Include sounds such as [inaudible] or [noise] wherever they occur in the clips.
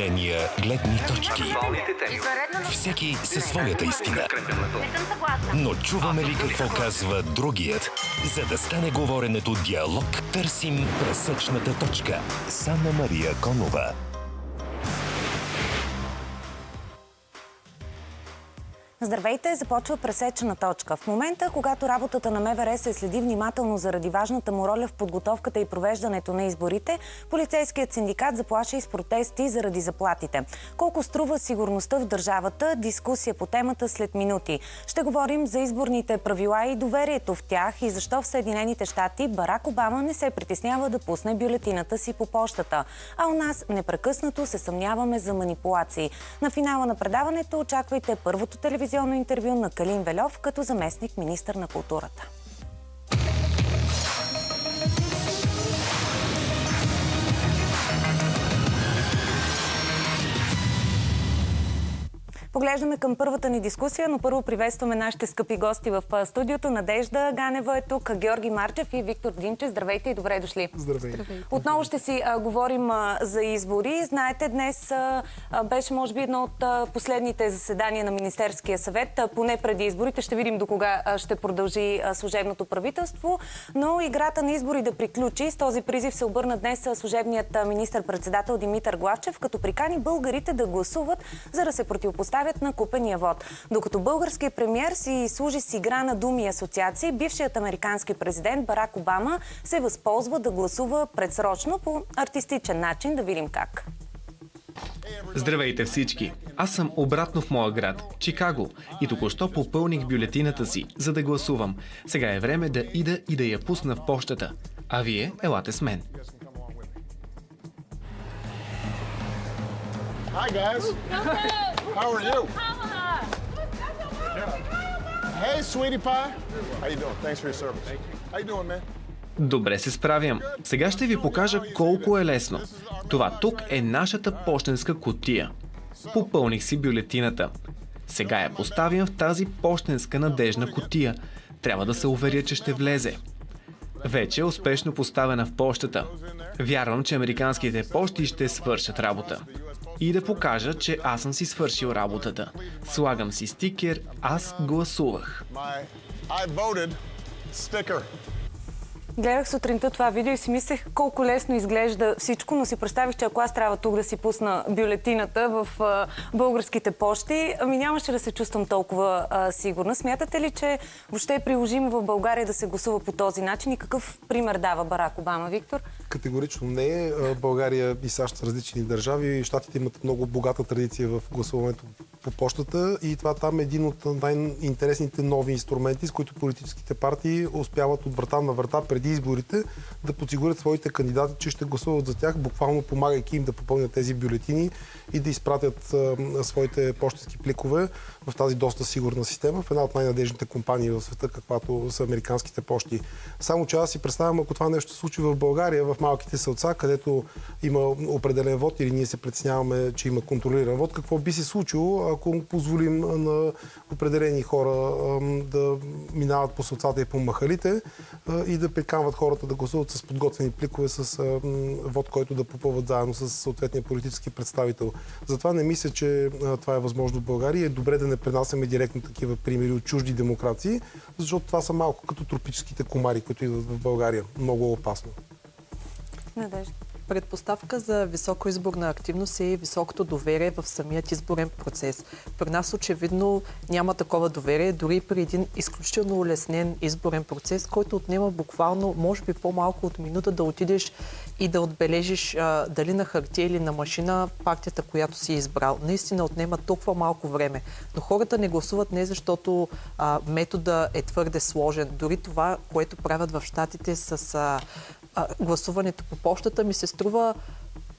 мнения, гледни точки. Всеки със своята истина. Но чуваме ли какво казва другият? За да стане говоренето диалог, търсим пресечната точка. Санна Мария Конова. Здравейте, започва пресечена точка. В момента, когато работата на МВР се следи внимателно заради важната му роля в подготовката и провеждането на изборите, полицейският синдикат заплаша и с протести заради заплатите. Колко струва сигурността в държавата? Дискусия по темата след минути. Ще говорим за изборните правила и доверието в тях и защо в Съединените щати Барак Обама не се притеснява да пусне бюлетината си по почтата. А у нас непрекъснато се съмняваме за манипулации. На финала на предаването очаквайте първото телевизионно телевизионно интервю на Калин Велев като заместник министър на културата. Поглеждаме към първата ни дискусия, но първо приветстваме нашите скъпи гости в студиото. Надежда Ганева е тук, Георги Марчев и Виктор Динче. Здравейте и добре дошли. Здравейте. Отново ще си а, говорим а, за избори. Знаете, днес а, беше може би едно от а, последните заседания на Министерския съвет, а, поне преди изборите. Ще видим до кога а, ще продължи а, служебното правителство. Но играта на избори да приключи. С този призив се обърна днес служебният министр-председател Димитър Главчев, като прикани българите да гласуват, за да се противопоставят поставят на купения вод. Докато българският премьер си служи с игра на думи и асоциации, бившият американски президент Барак Обама се възползва да гласува предсрочно по артистичен начин. Да видим как. Здравейте всички! Аз съм обратно в моя град, Чикаго, и току-що попълних бюлетината си, за да гласувам. Сега е време да ида и да я пусна в почтата. А вие елате с мен. Hi guys. How are you? Hey, sweetie pie. How you doing? Thanks for your service. How you doing, man? Добре се справям. Сега ще ви покажа колко е лесно. Това тук е нашата почтенска котия. Попълних си бюлетината. Сега я поставям в тази почтенска надежна котия. Трябва да се уверя, че ще влезе. Вече е успешно поставена в почтата. Вярвам, че американските почти ще свършат работа и да покажа, че аз съм си свършил работата. Слагам си стикер «Аз гласувах». Гледах сутринта това видео и си мислех колко лесно изглежда всичко, но си представих, че ако аз трябва тук да си пусна бюлетината в а, българските почти, ами нямаше да се чувствам толкова а, сигурна. Смятате ли, че въобще е приложимо в България да се гласува по този начин и какъв пример дава Барак Обама, Виктор? Категорично не. България и САЩ са различни държави. Щатите имат много богата традиция в гласуването по почтата и това там е един от най-интересните нови инструменти, с които политическите партии успяват от врата на врата преди изборите да подсигурят своите кандидати, че ще гласуват за тях, буквално помагайки им да попълнят тези бюлетини и да изпратят а, своите почтенски пликове в тази доста сигурна система, в една от най-надежните компании в света, каквато са американските почти. Само че аз си представям, ако това нещо се случи в България, в малките селца, където има определен вод или ние се преценяваме, че има контролиран вод, какво би се случило, ако позволим на определени хора да минават по селцата и по махалите и да приканват хората да гласуват с подготвени пликове с вод, който да попълват заедно с съответния политически представител. Затова не мисля, че това е възможно в България. Е добре да не пренасяме директно такива примери от чужди демокрации, защото това са малко като тропическите комари, които идват в България. Много опасно. Надежда. Предпоставка за високо изборна активност е високото доверие в самият изборен процес. При нас очевидно няма такова доверие, дори при един изключително улеснен изборен процес, който отнема буквално, може би по-малко от минута да отидеш и да отбележиш а, дали на хартия или на машина партията, която си избрал. Наистина отнема толкова малко време. Но хората не гласуват не защото а, метода е твърде сложен. Дори това, което правят в щатите с а, гласуването по почтата ми се струва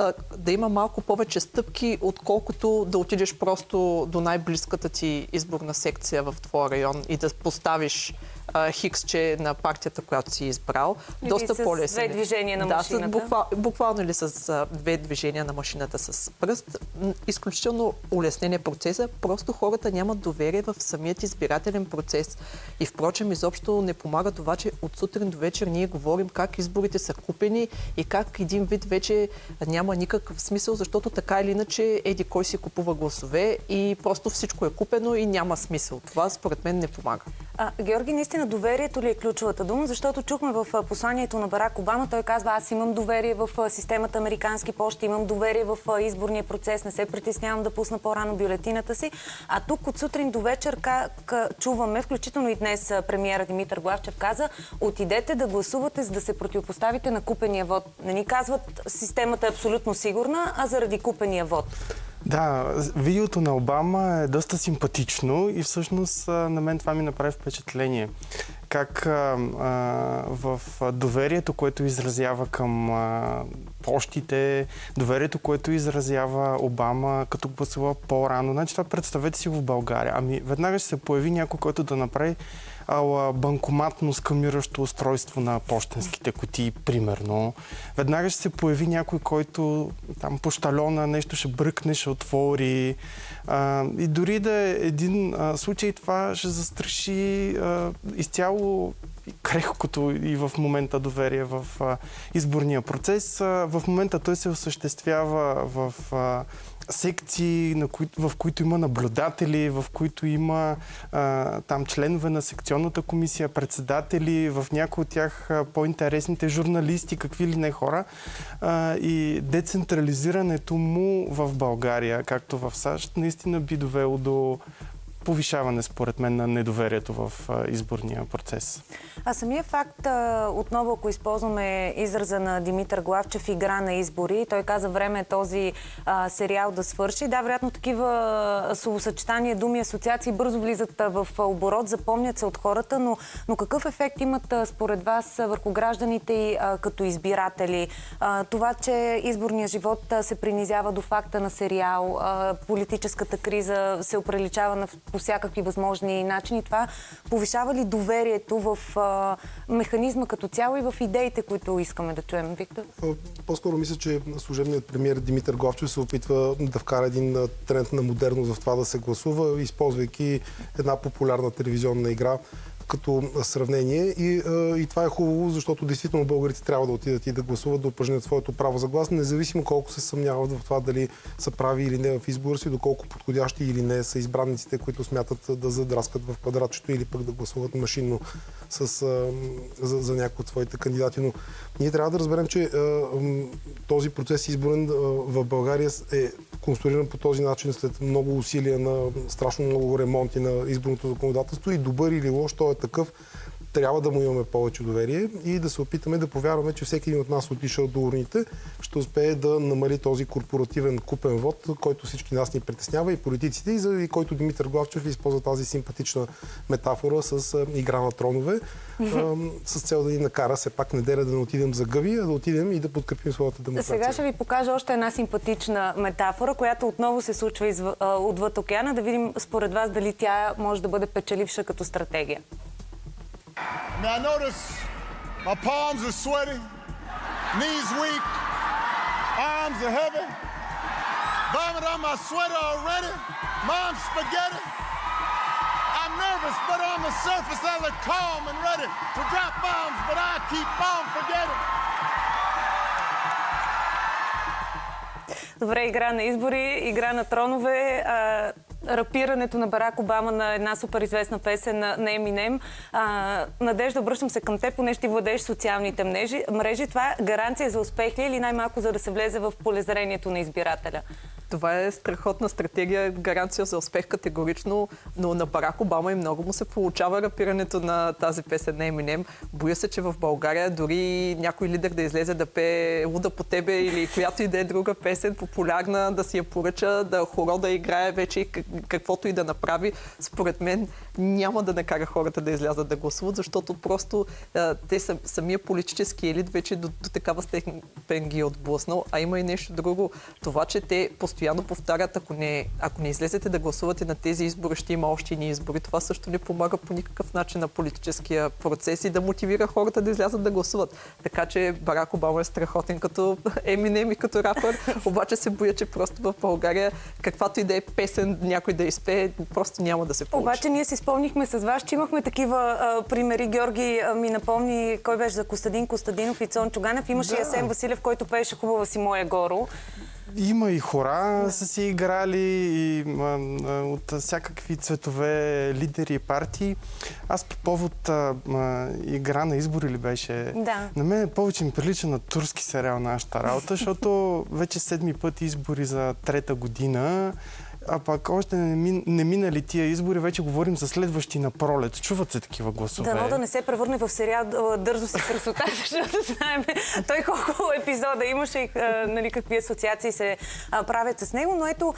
а, да има малко повече стъпки, отколкото да отидеш просто до най-близката ти изборна секция в твоя район и да поставиш хиксче на партията, която си избрал. Или доста по-лесно. две движения на машината. Да, буквал, буквално или с две движения на машината с пръст. Изключително улеснение процеса. Просто хората нямат доверие в самият избирателен процес. И впрочем, изобщо не помага това, че от сутрин до вечер ние говорим как изборите са купени и как един вид вече няма никакъв смисъл, защото така или иначе еди кой си купува гласове и просто всичко е купено и няма смисъл. Това според мен не помага. А, Георги, наистина доверието ли е ключовата дума? Защото чухме в посланието на Барак Обама, той казва, аз имам доверие в системата Американски почти, имам доверие в изборния процес, не се притеснявам да пусна по-рано бюлетината си. А тук от сутрин до вечер как чуваме, включително и днес премиера Димитър Главчев каза, отидете да гласувате, за да се противопоставите на купения вод. Не ни казват, системата е абсолютно сигурна, а заради купения вод. Да, видеото на Обама е доста симпатично и всъщност на мен това ми направи впечатление. Как а, а, в доверието, което изразява към а, почтите, доверието, което изразява Обама, като гласува по-рано. Значи това представете си в България. Ами веднага ще се появи някой, който да направи ала, банкоматно скамиращо устройство на почтенските кутии, примерно. Веднага ще се появи някой, който там по щалона нещо ще бръкне, ще отвори. А, и дори да е един а, случай, това ще застраши а, изцяло крехкото и в момента доверие в а, изборния процес. А, в момента той се осъществява в а, секции, на кои, в които има наблюдатели, в които има а, там членове на секционната комисия, председатели, в някои от тях по-интересните журналисти, какви ли не хора. А, и децентрализирането му в България, както в САЩ, наистина би довело до повишаване, според мен, на недоверието в изборния процес. А самия факт, отново ако използваме израза на Димитър Главчев, игра на избори, той каза време е този а, сериал да свърши. Да, вероятно такива словосъчетания, думи, асоциации бързо влизат в оборот, запомнят се от хората, но, но какъв ефект имат според вас върху гражданите и а, като избиратели? А, това, че изборният живот се принизява до факта на сериал, политическата криза се оприличава на по всякакви възможни начини. Това повишава ли доверието в а, механизма като цяло и в идеите, които искаме да чуем, Виктор? По-скоро мисля, че служебният премьер Димитър Говчев се опитва да вкара един тренд на модерност в това да се гласува, използвайки една популярна телевизионна игра като сравнение. И, и това е хубаво, защото действително българите трябва да отидат и да гласуват, да упражнят своето право за глас, независимо колко се съмняват в това дали са прави или не в избора си, доколко подходящи или не са избранниците, които смятат да задраскат в квадратчето или пък да гласуват машинно с, за, за някои от своите кандидати. Но ние трябва да разберем, че този процес изборен в България е конструиран по този начин след много усилия на страшно много ремонти на изборното законодателство и добър или лош, то е такъв, трябва да му имаме повече доверие и да се опитаме да повярваме, че всеки един от нас отишъл до урните, ще успее да намали този корпоративен купен вод, който всички нас ни притеснява и политиците, и за и който Димитър Главчев използва тази симпатична метафора с игра на тронове, с цел да ни накара все пак неделя да не отидем за гъби, а да отидем и да подкрепим своята демокрация. Сега ще ви покажа още една симпатична метафора, която отново се случва из, отвъд океана, да видим според вас дали тя може да бъде печеливша като стратегия. Now I notice my palms are sweaty, knees weak, arms are heavy, vomit on my sweater already, mom's spaghetti. I'm nervous, but on the surface I look calm and ready to drop bombs, but I keep on forgetting. Добре, игра на избори, игра на тронове. А, рапирането на Барак Обама на една супер известна песен на, на. А, Надежда, обръщам се към теб, поне ще владееш социалните мрежи. мрежи. Това е гаранция за успех ли или най-малко за да се влезе в полезрението на избирателя? Това е страхотна стратегия, гаранция за успех категорично, но на Барак Обама и много му се получава рапирането на тази песен на Eminem. Боя се, че в България дори някой лидер да излезе да пее Луда по тебе или която и да е друга песен, популярна, да си я поръча, да хоро да играе вече и каквото и да направи, според мен няма да накара хората да излязат да гласуват, защото просто а, те са, самия политически елит вече до, до такава степен ги е отблъснал. А има и нещо друго. Това, че те постоянно повтарят, ако не, ако не излезете да гласувате на тези избори, ще има още ни избори. Това също не помага по никакъв начин на политическия процес и да мотивира хората да излязат да гласуват. Така че Барак Обама е страхотен като Еминем и като рапър, [laughs] обаче се боя, че просто в България каквато и да е песен някой да изпее, просто няма да се получи. Обаче ние си спомнихме с вас, че имахме такива а, примери. Георги а, ми напомни кой беше за Костадин Костадинов и Цон Чуганев. Имаше да. и Асен Василев, който пееше хубава си моя горо. Има и хора са си играли и, а, а, от всякакви цветове лидери и партии. Аз по повод а, а, игра на избори ли беше? Да. На мен повече ми прилича на турски сериал нашата работа, защото вече седми път избори за трета година. А пак още не, мин, не минали тия избори, вече говорим за следващи на пролет. Чуват се такива гласове. Дано да не се превърне в сериал Дързо си красота, [laughs] защото знаем той колко епизода имаше и нали, какви асоциации се правят с него. Но ето,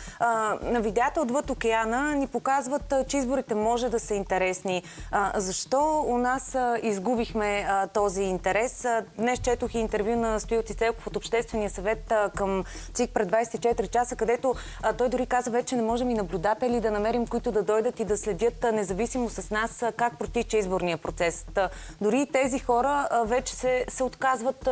на видеята отвъд океана ни показват, че изборите може да са интересни. Защо у нас изгубихме този интерес? Днес четох и интервю на Стоил Цицелков от Обществения съвет към ЦИК пред 24 часа, където той дори каза вече че не можем и наблюдатели да намерим, които да дойдат и да следят независимо с нас как протича изборния процес. Дори и тези хора вече се, се отказват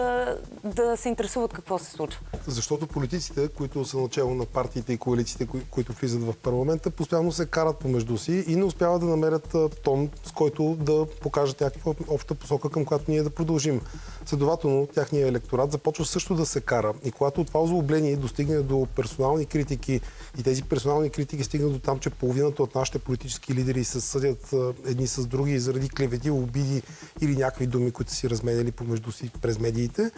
да се интересуват какво се случва. Защото политиците, които са начало на партиите и коалициите, кои, които влизат в парламента, постоянно се карат помежду си и не успяват да намерят тон, с който да покажат някаква обща посока, към която ние да продължим. Следователно, тяхният електорат започва също да се кара. И когато това озлобление достигне до персонални критики и тези персонални критики стигнат до там, че половината от нашите политически лидери се съдят едни с други заради клевети, обиди или някакви думи, които си разменяли помежду си през медиите,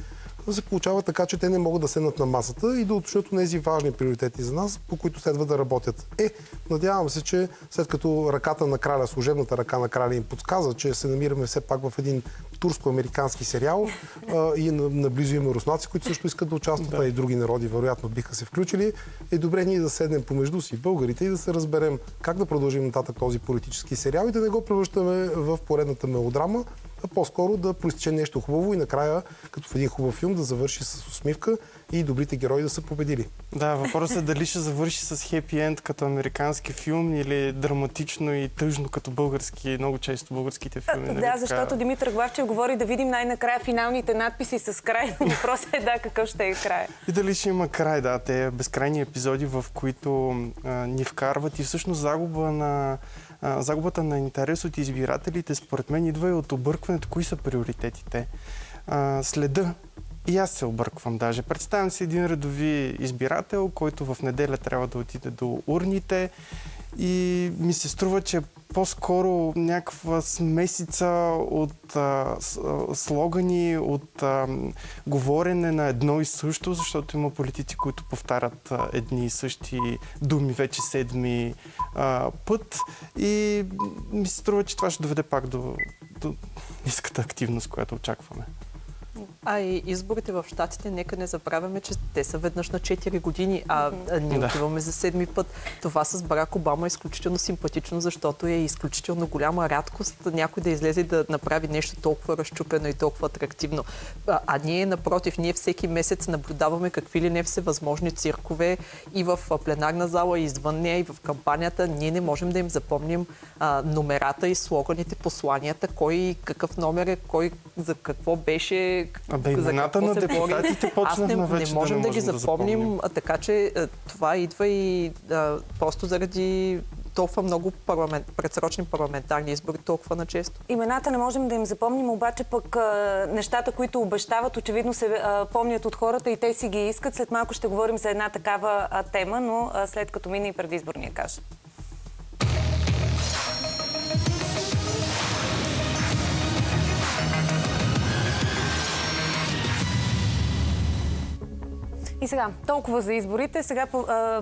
се получава така, че те не могат да седнат на масата и да уточнят тези важни приоритети за нас, по които следва да работят. Е, надявам се, че след като ръката на краля, служебната ръка на краля им подсказа, че се намираме все пак в един турско-американски сериал а, и наблизо има руснаци, които също искат да участват, да. а и други народи вероятно биха се включили. Е добре ние да седнем помежду си, българите, и да се разберем как да продължим нататък този политически сериал и да не го превръщаме в поредната мелодрама, а по-скоро да проистече нещо хубаво и накрая, като в един хубав филм, да завърши с усмивка и добрите герои да са победили. Да, въпросът е дали ще завърши с хепи енд като американски филм или драматично и тъжно като български, много често българските филми. Нали? Да, защото Димитър Главчев говори да видим най-накрая финалните надписи с край. [laughs] Въпросът е да, какъв ще е край. И дали ще има край, да. Те безкрайни епизоди, в които а, ни вкарват и всъщност загуба на загубата на интерес от избирателите, според мен, идва и от объркването, кои са приоритетите. А, следа и аз се обърквам даже. Представям си един редови избирател, който в неделя трябва да отиде до урните и ми се струва, че по-скоро някаква смесица от а, слогани, от а, говорене на едно и също, защото има политици, които повтарят а, едни и същи думи вече седми а, път. И ми се струва, че това ще доведе пак до, до ниската активност, която очакваме. А и изборите в Штатите, нека не забравяме, че те са веднъж на 4 години, а, ние да. отиваме за седми път. Това с Барак Обама е изключително симпатично, защото е изключително голяма рядкост някой да излезе и да направи нещо толкова разчупено и толкова атрактивно. А, а ние, напротив, ние всеки месец наблюдаваме какви ли не всевъзможни циркове и в пленарна зала, и извън нея, и в кампанията. Ние не можем да им запомним а, номерата и слоганите, посланията, кой какъв номер е, кой за какво беше, Абе, имената на депутатите почнахме не, вече не можем да, не можем да ги запомним, да запомним. така че е, това идва и а, просто заради толкова много парламент, предсрочни парламентарни избори, толкова на често. Имената не можем да им запомним, обаче пък а, нещата, които обещават, очевидно се а, помнят от хората и те си ги искат. След малко ще говорим за една такава а, тема, но а, след като мине и предизборния каш. И сега, толкова за изборите. Сега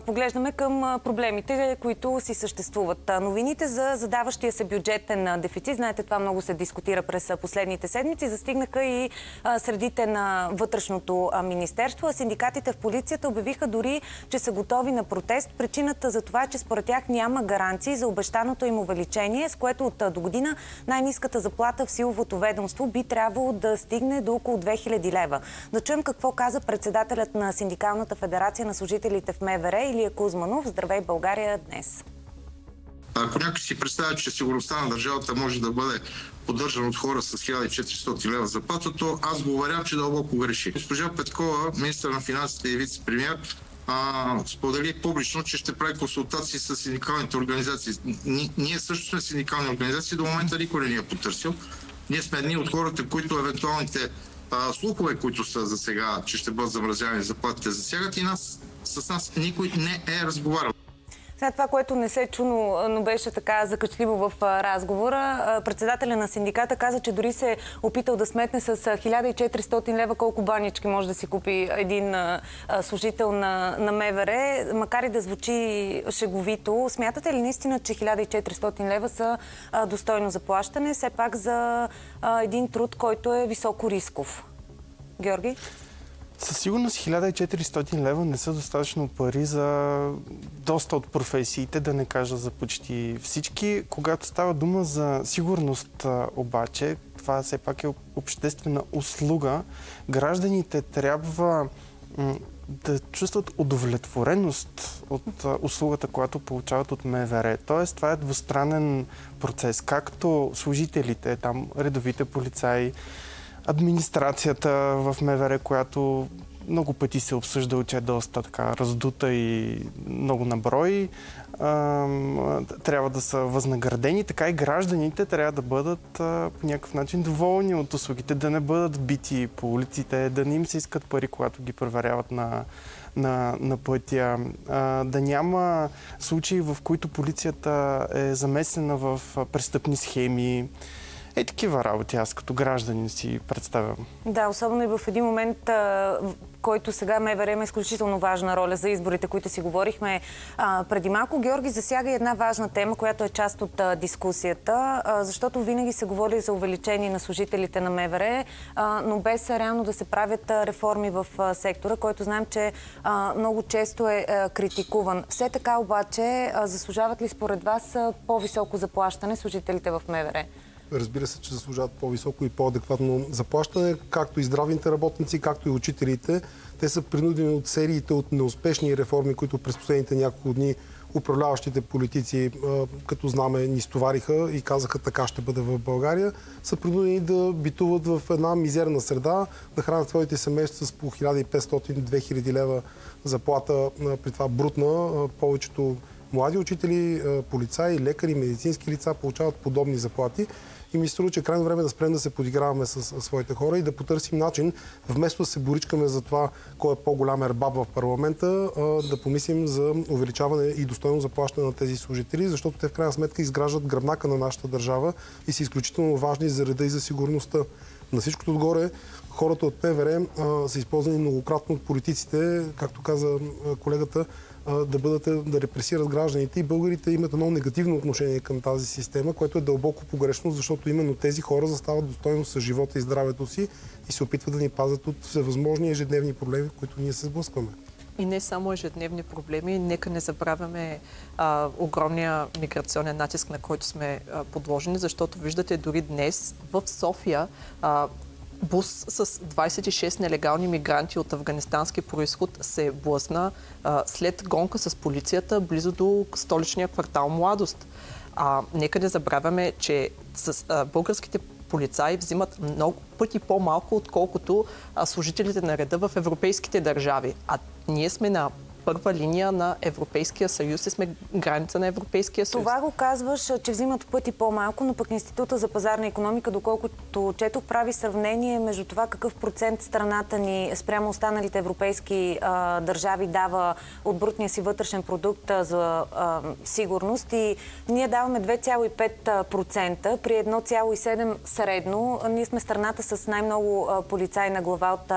поглеждаме към проблемите, които си съществуват. Новините за задаващия се бюджетен дефицит, знаете, това много се дискутира през последните седмици, застигнаха и средите на вътрешното министерство. Синдикатите в полицията обявиха дори, че са готови на протест. Причината за това е, че според тях няма гаранции за обещаното им увеличение, с което от до година най-низката заплата в силовото ведомство би трябвало да стигне до около 2000 лева. Да чуем какво каза председателят на синдикатите Синдикалната федерация на служителите в МВР Илия Кузманов. Здравей България днес! Ако някой си представя, че сигурността на държавата може да бъде поддържан от хора с 1400 лева заплата, то аз го уверявам, че дълбоко греши. Госпожа Петкова, министър на финансите и вице-премьер, сподели публично, че ще прави консултации с синдикалните организации. Ние също сме синдикални организации, до момента никой не ни е потърсил. Ние сме едни от хората, които евентуалните слухове, които са за сега, че ще бъдат замразявани заплатите, засягат и нас, с нас никой не е разговарял. Сега това, което не се чу, но, но беше така закачливо в разговора, председателя на синдиката каза, че дори се е опитал да сметне с 1400 лева колко банички може да си купи един служител на, на МВР, макар и да звучи шеговито. Смятате ли наистина, че 1400 лева са достойно заплащане, все пак за един труд, който е високо рисков? Георги? Със сигурност 1400 лева не са достатъчно пари за доста от професиите, да не кажа за почти всички. Когато става дума за сигурност обаче, това все пак е обществена услуга, гражданите трябва да чувстват удовлетвореност от услугата, която получават от МВР. Тоест, това е двустранен процес. Както служителите, там редовите полицаи, администрацията в МВР, която много пъти се обсъжда, че е доста така раздута и много наброй, трябва да са възнаградени, така и гражданите трябва да бъдат по някакъв начин доволни от услугите, да не бъдат бити по улиците, да не им се искат пари, когато ги проверяват на, на, на пътя, да няма случаи, в които полицията е замесена в престъпни схеми. Е, такива работи аз като гражданин си представям. Да, особено и в един момент, в който сега МВР има изключително важна роля за изборите, които си говорихме а, преди малко. Георги засяга една важна тема, която е част от а, дискусията, а, защото винаги се говори за увеличение на служителите на МВР, но без реално да се правят реформи в сектора, който знаем, че много често е критикуван. Все така обаче заслужават ли според вас по-високо заплащане служителите в МВР? Разбира се, че заслужават по-високо и по-адекватно заплащане, както и здравните работници, както и учителите. Те са принудени от сериите от неуспешни реформи, които през последните няколко дни управляващите политици, като знаме, ни стовариха и казаха така ще бъде в България, са принудени да битуват в една мизерна среда, да хранят своите семейства с по 1500-2000 лева заплата, при това брутна. Повечето млади учители, полицаи, лекари, медицински лица получават подобни заплати. И ми струва, че е крайно време да спрем да се подиграваме с своите хора и да потърсим начин, вместо да се боричкаме за това, кой е по-голям ербаб в парламента, да помислим за увеличаване и достойно заплащане на тези служители, защото те в крайна сметка изграждат гръбнака на нашата държава и са изключително важни за реда и за сигурността. На всичкото отгоре, хората от ПВР са използвани многократно от политиците, както каза колегата, да, бъдат, да репресират гражданите и българите имат едно негативно отношение към тази система, което е дълбоко погрешно, защото именно тези хора застават достойно с живота и здравето си и се опитват да ни пазят от всевъзможни ежедневни проблеми, които ние се сблъскваме. И не само ежедневни проблеми, нека не забравяме а, огромния миграционен натиск, на който сме а, подложени, защото виждате дори днес в София а, бус с 26 нелегални мигранти от афганистански происход се блъсна а, след гонка с полицията близо до столичния квартал Младост. А, нека не забравяме, че с, а, българските полицаи взимат много пъти по-малко, отколкото а, служителите на реда в европейските държави. А ние сме на първа линия на Европейския съюз и сме граница на Европейския съюз. Това го казваш, че взимат пъти по-малко, но пък Института за пазарна економика, доколкото четох, прави сравнение между това какъв процент страната ни спрямо останалите европейски а, държави дава от брутния си вътрешен продукт а, за а, сигурност и ние даваме 2,5% при 1,7% средно. Ние сме страната с най-много полицаи на глава от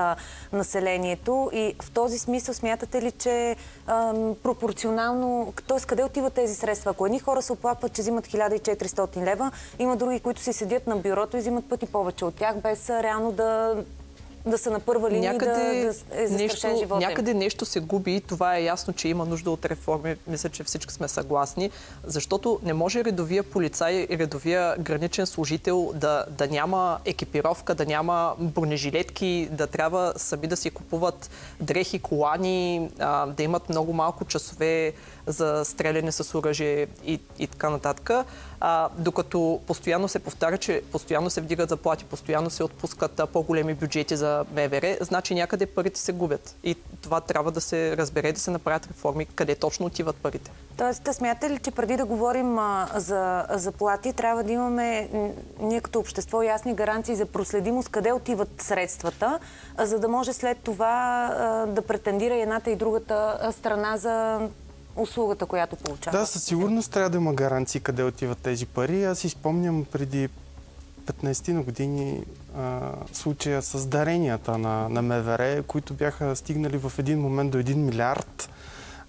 населението и в този смисъл смятате ли, че пропорционално, т.е. къде отиват тези средства? Ако едни хора се оплакват, че взимат 1400 лева, има други, които си седят на бюрото и взимат пъти повече от тях, без реално да да са на първа линия някъде, да, да е нещо, живота Някъде нещо се губи и това е ясно, че има нужда от реформи. Мисля, че всички сме съгласни. Защото не може редовия полицай редовия граничен служител да, да няма екипировка, да няма бронежилетки, да трябва сами да си купуват дрехи, колани, а, да имат много малко часове за стреляне с оръжие и, и така нататък. А, докато постоянно се повтаря, че постоянно се вдигат заплати, постоянно се отпускат по-големи бюджети за МВР, значи някъде парите се губят. И това трябва да се разбере, да се направят реформи, къде точно отиват парите. Тоест, смятате ли, че преди да говорим а, за заплати, трябва да имаме ние като общество ясни гаранции за проследимост къде отиват средствата, а, за да може след това а, да претендира едната и другата страна за услугата, която получава. Да, със сигурност трябва да има гаранции къде отиват тези пари. Аз си спомням преди 15 на години а, случая с даренията на, на МВР, които бяха стигнали в един момент до 1 милиард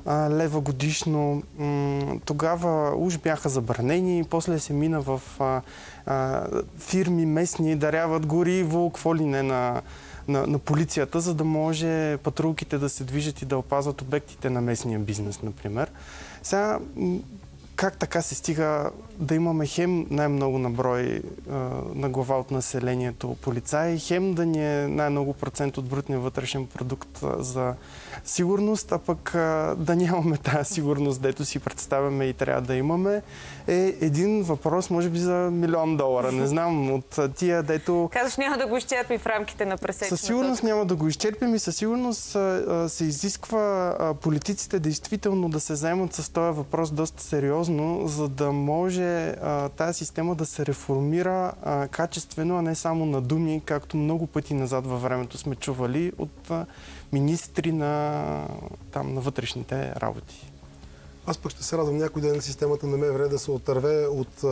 а, лева годишно. М- тогава уж бяха забранени, после се мина в а, а, фирми местни, даряват гориво, какво ли не на на, на полицията, за да може патрулките да се движат и да опазват обектите на местния бизнес, например. Сега, как така се стига да имаме хем най-много наброй на глава от населението полицаи, хем да ни е най-много процент от брутния вътрешен продукт за сигурност, а пък да нямаме тази сигурност, дето си представяме и трябва да имаме, е един въпрос, може би за милион долара. Не знам, от тия, дето... Казваш, няма да го изчерпи в рамките на пресечната. Със сигурност няма да го изчерпим и със сигурност се изисква политиците действително да се заемат с този въпрос доста сериозно, за да може тази система да се реформира качествено, а не само на думи, както много пъти назад във времето сме чували от министри на, там, на вътрешните работи. Аз пък ще се радвам някой ден на системата на МВР да се отърве от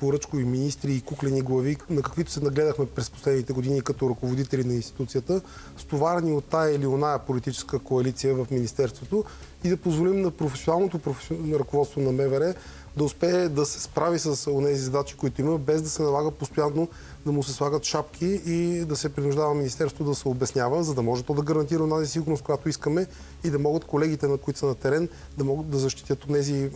поръчко и министри и куклени глави, на каквито се нагледахме през последните години като ръководители на институцията, стоварени от тая или оная политическа коалиция в Министерството и да позволим на професионалното професионално ръководство на МВР да успее да се справи с тези задачи, които има, без да се налага постоянно да му се слагат шапки и да се принуждава Министерството да се обяснява, за да може то да гарантира тази сигурност, която искаме и да могат колегите, на които са на терен, да могат да защитят от тези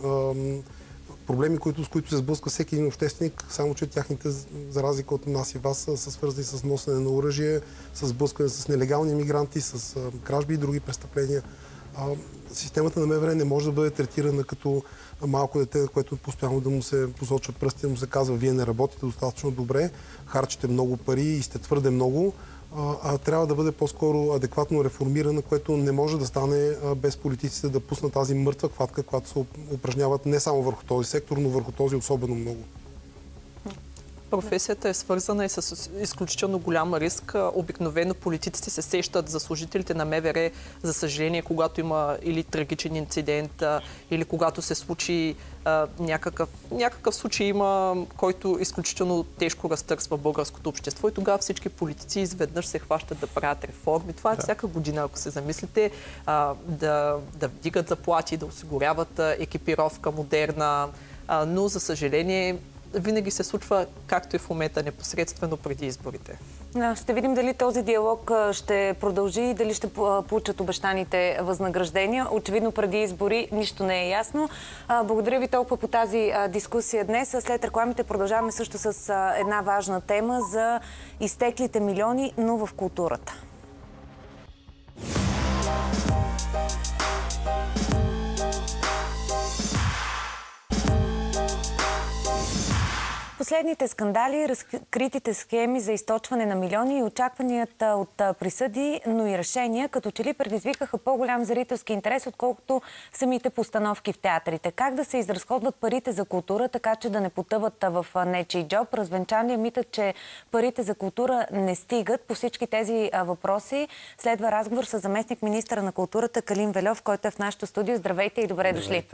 проблеми, с които се сблъсква всеки един общественик, само че тяхните, за разлика от нас и вас, са, са свързани с носене на оръжие, с сблъскване с нелегални мигранти, с кражби и други престъпления. Системата на МВР не може да бъде третирана като малко дете, което постоянно да му се посочва пръсти, да му се казва, вие не работите достатъчно добре, харчите много пари и сте твърде много, а, трябва да бъде по-скоро адекватно реформирана, което не може да стане без политиците да пуснат тази мъртва хватка, която се упражняват не само върху този сектор, но върху този особено много професията е свързана и с изключително голям риск. Обикновено политиците се сещат за служителите на МВР, за съжаление, когато има или трагичен инцидент, или когато се случи някакъв, някакъв случай има, който изключително тежко разтърсва българското общество и тогава всички политици изведнъж се хващат да правят реформи. Това е да. всяка година, ако се замислите, да, да вдигат заплати, да осигуряват екипировка модерна, но за съжаление винаги се случва, както и в момента, непосредствено преди изборите. Ще видим дали този диалог ще продължи и дали ще получат обещаните възнаграждения. Очевидно преди избори нищо не е ясно. Благодаря ви толкова по тази дискусия днес. След рекламите продължаваме също с една важна тема за изтеклите милиони, но в културата. Последните скандали, разкритите схеми за източване на милиони и очакванията от присъди, но и решения, като че ли предизвикаха по-голям зрителски интерес, отколкото самите постановки в театрите. Как да се изразходват парите за култура, така че да не потъват в нечий джоб? Развенчани митът, че парите за култура не стигат. По всички тези въпроси следва разговор с заместник министра на културата Калин Велев, който е в нашото студио. Здравейте и добре дошли.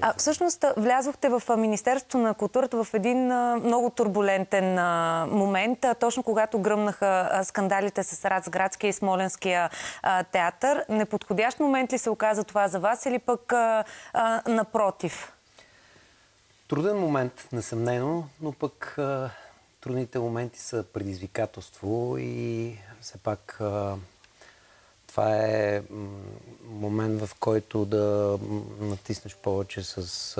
А, всъщност, влязохте в Министерството на културата в един много турбулентен а, момент, а, точно когато гръмнаха а, скандалите с Разградския и Смоленския а, театър. Неподходящ момент ли се оказа това за вас или пък а, а, напротив? Труден момент, несъмнено, но пък а, трудните моменти са предизвикателство и все пак това е момент, в който да натиснеш повече с,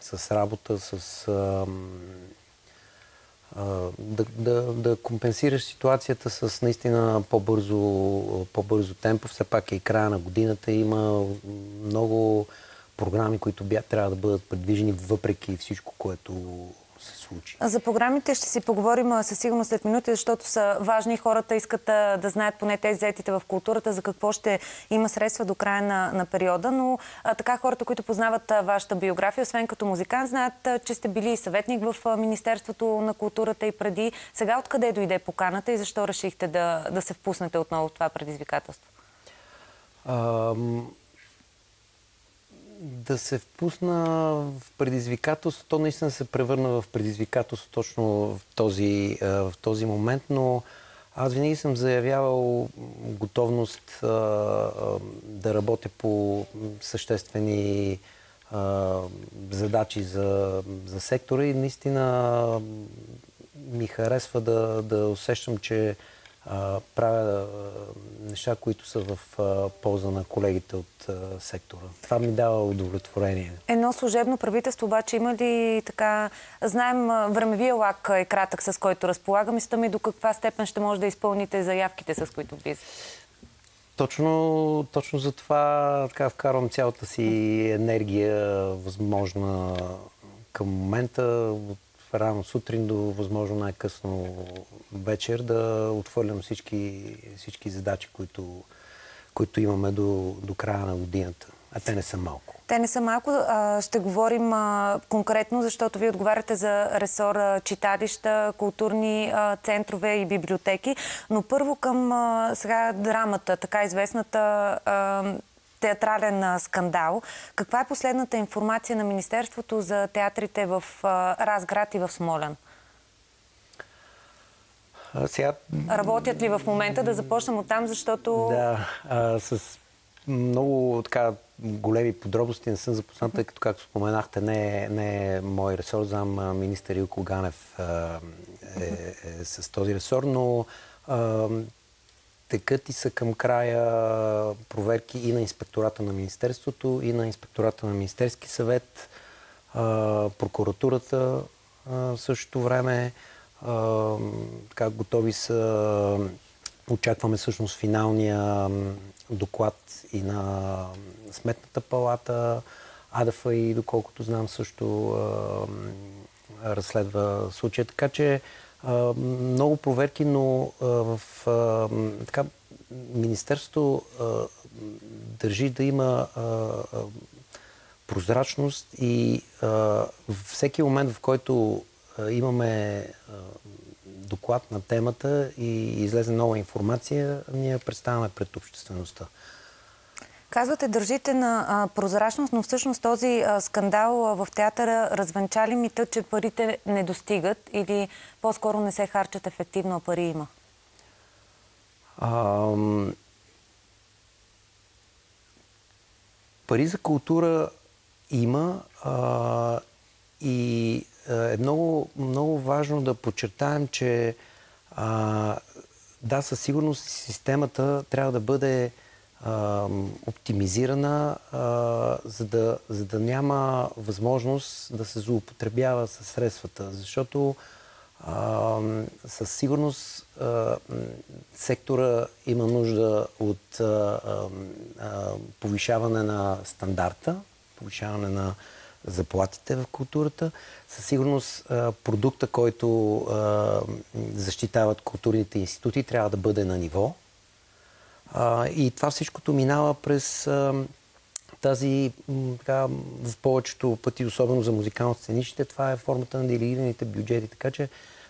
с работа, с да, да, да компенсираш ситуацията с наистина по-бързо, по-бързо темпо. Все пак е и края на годината. Има много програми, които бя, трябва да бъдат предвижени въпреки всичко, което се случи. За програмите ще си поговорим със сигурност след минути, защото са важни. Хората искат да, знаят поне тези заетите в културата за какво ще има средства до края на, на периода. Но а, така хората, които познават а, вашата биография, освен като музикант, знаят, а, че сте били съветник в Министерството на културата и преди. Сега откъде дойде поканата и защо решихте да, да се впуснете отново в това предизвикателство? Да се впусна в предизвикателство, то наистина се превърна в предизвикателство точно в този, в този момент, но аз винаги съм заявявал готовност а, да работя по съществени а, задачи за, за сектора и наистина ми харесва да, да усещам, че правя неща, които са в полза на колегите от сектора. Това ми дава удовлетворение. Едно служебно правителство обаче има ли така... Знаем, времевия лак е кратък, с който разполагам и ми до каква степен ще може да изпълните заявките, с които влизате? Точно, точно за това така вкарвам цялата си енергия, възможна към момента, от рано сутрин до възможно най-късно вечер да отхвърлям всички, всички задачи, които, които имаме до, до края на годината. А те не са малко. Те не са малко. Ще говорим конкретно, защото вие отговаряте за ресора читалища, културни центрове и библиотеки. Но първо към сега драмата, така известната театрален скандал. Каква е последната информация на Министерството за театрите в Разград и в Смолян? сега... Работят ли в момента? Да започнем от там, защото... Да, а, с много така големи подробности не съм запознат, тъй като, както споменахте, не е, не е мой ресор. Зам министър Илко Ганев е, е, е с този ресор, но текат и са към края проверки и на инспектората на Министерството, и на инспектората на Министерски съвет, прокуратурата в същото време. Така, готови са, очакваме всъщност финалния доклад и на Сметната палата. АДФ и доколкото знам също разследва случая. Така че много проверки, но в така, Министерството държи да има прозрачност и всеки момент, в който имаме доклад на темата и излезе нова информация, ние представяме пред обществеността. Казвате, държите на а, прозрачност, но всъщност този а, скандал а, в театъра развенча ли мита, че парите не достигат или по-скоро не се харчат ефективно, а пари има? А, пари за култура има а, и е много, много важно да подчертаем, че а, да, със сигурност системата трябва да бъде оптимизирана, за, да, за да няма възможност да се злоупотребява със средствата. Защото а, със сигурност а, сектора има нужда от а, а, повишаване на стандарта, повишаване на заплатите в културата. Със сигурност а, продукта, който а, защитават културните институти, трябва да бъде на ниво а, и това всичкото минава през а, тази, така, в повечето пъти, особено за музикално-сценичните, това е формата на делегираните бюджети. Така че,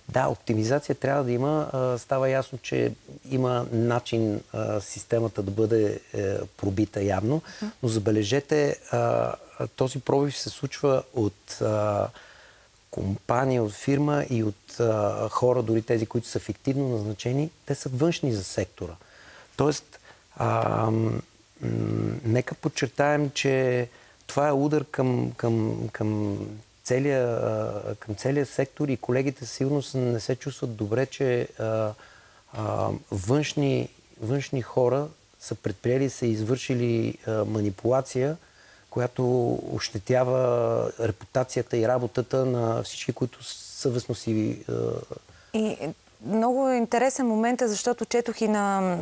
да, оптимизация трябва да има. А, става ясно, че има начин а, системата да бъде е, пробита явно, но забележете, а, този пробив се случва от компания, от фирма и от хора, дори тези, които са фиктивно назначени, те са външни за сектора. Тоест, а, нека подчертаем, че това е удар към, към, към целия, към целия сектор и колегите сигурно не се чувстват добре, че а, а, външни, външни хора са предприели, са извършили а, манипулация, която ощетява репутацията и работата на всички, които съвестно си... И много е интересен момент, защото четох и на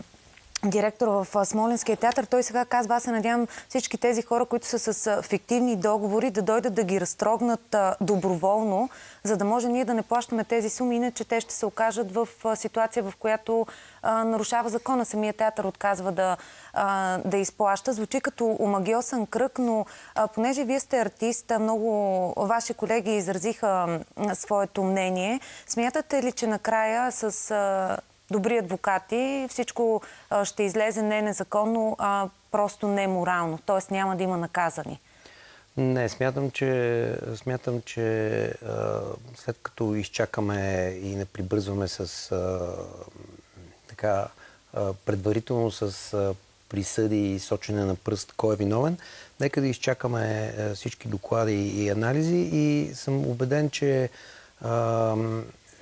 директор в Смоленския театър. Той сега казва, аз се надявам всички тези хора, които са с фиктивни договори, да дойдат да ги разтрогнат доброволно, за да може ние да не плащаме тези суми, иначе те ще се окажат в ситуация, в която нарушава закона. Самия театър отказва да, да изплаща. Звучи като омагиосен кръг, но понеже вие сте артист, много ваши колеги изразиха своето мнение. Смятате ли, че накрая с добри адвокати, всичко ще излезе не незаконно, а просто неморално. Т.е. няма да има наказани. Не, смятам, че, смятам, че а, след като изчакаме и не прибързваме с а, така а, предварително с а, присъди и сочене на пръст кой е виновен, нека да изчакаме а, всички доклади и анализи и съм убеден, че а,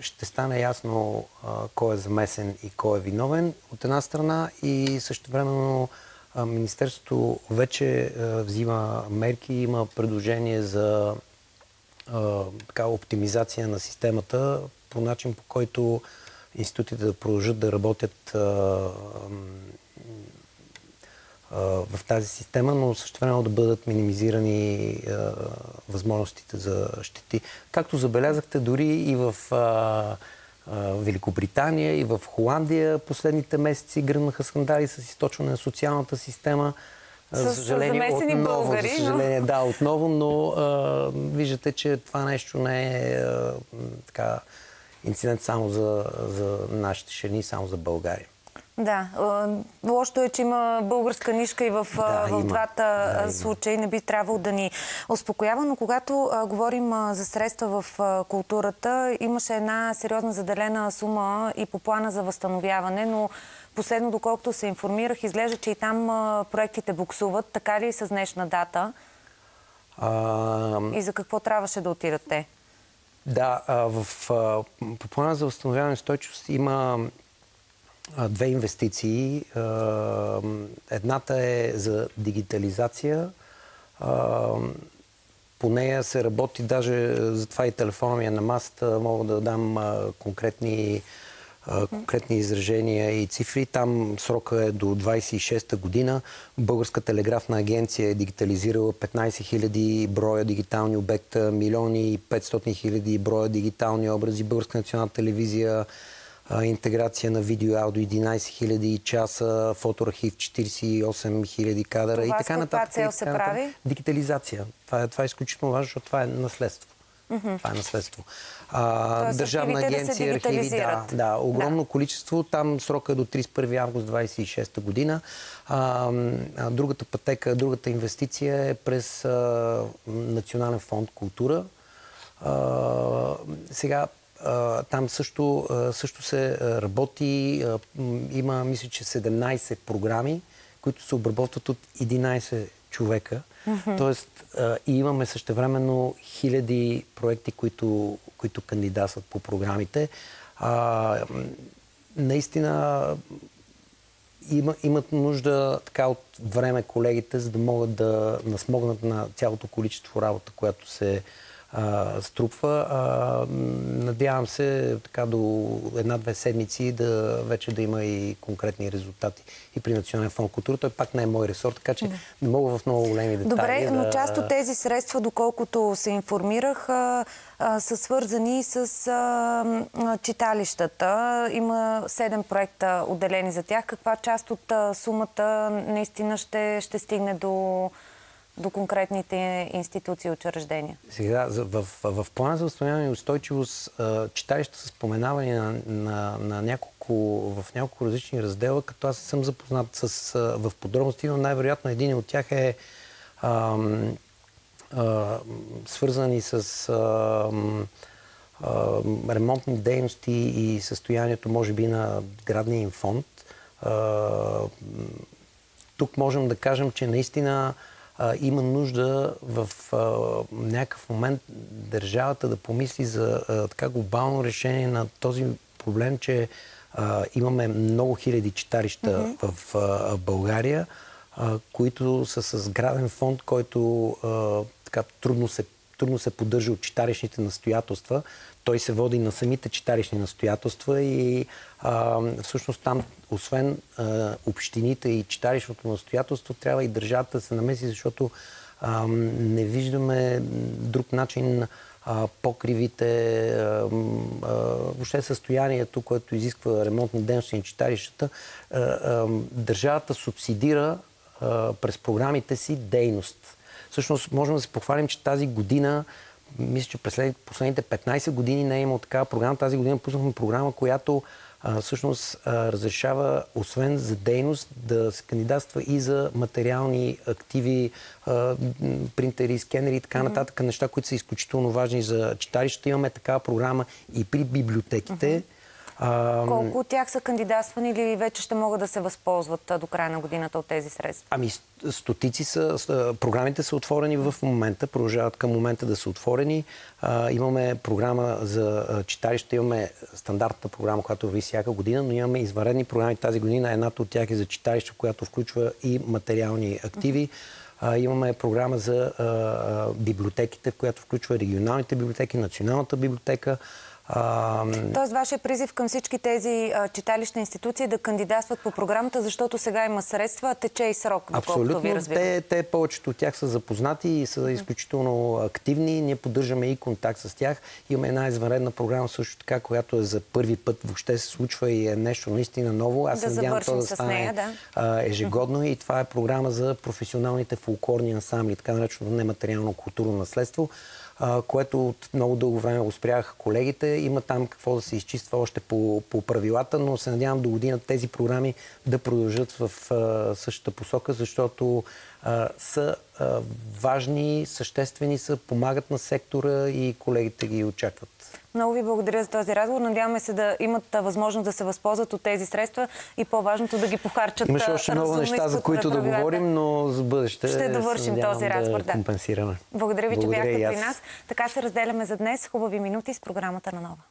ще стане ясно кой е замесен и кой е виновен от една страна и също времено Министерството вече взима мерки, има предложение за така, оптимизация на системата по начин по който институтите да продължат да работят в тази система, но също време да бъдат минимизирани възможностите за щети. Както забелязахте, дори и в Великобритания и в Холандия последните месеци гръмнаха скандали с източване на социалната система. За съжаление, отново, българи, за съжаление, но... да, отново, но а, виждате, че това нещо не е а, така, инцидент само за, за нашите ширини, само за България. Да, лошото е, че има българска нишка и в, да, в двата да, случаи. Не би трябвало да ни успокоява, но когато а, говорим а, за средства в а, културата, имаше една сериозна заделена сума и по плана за възстановяване, но последно, доколкото се информирах, изглежда, че и там проектите буксуват. Така ли и с днешна дата? И за какво трябваше да отидат те? Да, в, по плана за възстановяване стойчост има две инвестиции. Едната е за дигитализация. По нея се работи, даже затова и телефона ми е на масата, мога да дам конкретни, конкретни изражения и цифри. Там срока е до 26-та година. Българска телеграфна агенция е дигитализирала 15 000 броя дигитални обекта, милиони и 500 000 броя дигитални образи. Българска национална телевизия интеграция на видео и аудио 11 000 часа, фотоархив 48 000 кадъра това и така нататък. Това цел се прави? Дигитализация. Това е, това е изключително важно, защото това е наследство. Mm-hmm. Това е наследство. А, държавна агенция, да архиви, да, да, огромно да. количество. Там срока е до 31 август 26 година. А, а, другата пътека, другата инвестиция е през а, Национален фонд култура. А, сега там също, също се работи. Има, мисля, че 17 програми, които се обработват от 11 човека. Mm-hmm. Тоест, и имаме същевременно хиляди проекти, които, които кандидатстват по програмите. А, наистина има, имат нужда така от време колегите, за да могат да насмогнат на цялото количество работа, която се а, струпва. А, надявам се така до една-две седмици да вече да има и конкретни резултати и при Национален фонд култура. Той пак не е мой ресор, така че да. не мога в много големи детайли Добре, да... но част от тези средства, доколкото се информирах, а, а, са свързани с а, читалищата. Има седем проекта отделени за тях. Каква част от сумата наистина ще, ще стигне до до конкретните институции и учреждения? Сега, в, в, в плана за възстановяване и устойчивост читалища са споменавани на, на, на няколко, в няколко различни раздела, като аз съм запознат с, в подробности, но най-вероятно един от тях е а, а, свързани с а, а, ремонтни дейности и състоянието, може би, на градния им фонд. А, тук можем да кажем, че наистина а, има нужда в а, някакъв момент държавата да помисли за а, така глобално решение на този проблем, че а, имаме много хиляди читалища mm-hmm. в а, България, а, които са с граден фонд, който а, така трудно се, трудно се поддържа от читалищните настоятелства. Той се води на самите читалищни настоятелства и а, всъщност там, освен а, общините и читалищното настоятелство, трябва и държавата да се намеси, защото а, не виждаме друг начин покривите, въобще състоянието, което изисква ремонтни дейности на читалищата. Държавата субсидира през програмите си дейност. Всъщност, можем да се похвалим, че тази година мисля, че през последните 15 години не е имало такава програма. Тази година пуснахме програма, която а, всъщност а, разрешава, освен за дейност, да се кандидатства и за материални активи, а, принтери, скенери и така нататък, mm-hmm. неща, които са изключително важни за читалищата. Имаме такава програма и при библиотеките. Mm-hmm а, Колко от тях са кандидатствани или вече ще могат да се възползват до края на годината от тези средства? Ами, стотици са. Програмите са отворени в момента, продължават към момента да са отворени. А, имаме програма за читалище, имаме стандартната програма, която върви всяка година, но имаме изваредни програми тази година. Едната от тях е за читалище, която включва и материални активи. А, имаме програма за библиотеките, която включва регионалните библиотеки, националната библиотека. Тоест, вашия призив към всички тези а, читалищни институции да кандидатстват по програмата, защото сега има средства, тече и срок, Абсолютно. ви разбирам. Те, те повечето от тях са запознати и са изключително активни. Ние поддържаме и контакт с тях. Имаме една извънредна програма също така, която е за първи път въобще се случва и е нещо наистина ново. Аз да се надявам това да стане нея, да. А, ежегодно и това е програма за професионалните фулкорни ансамбли, така наречено нематериално културно наследство което от много дълго време успяха колегите. Има там какво да се изчиства още по, по правилата, но се надявам до година тези програми да продължат в а, същата посока, защото а, са а, важни, съществени са, помагат на сектора и колегите ги очакват. Много ви благодаря за този разговор. Надяваме се да имат възможност да се възползват от тези средства и по-важното да ги похарчат Имаше още много неща, за които да говорим, но за бъдеще ще довършим този разговор. Да компенсираме. Благодаря ви, че бяхте при нас. Така се разделяме за днес. Хубави минути с програмата на Нова.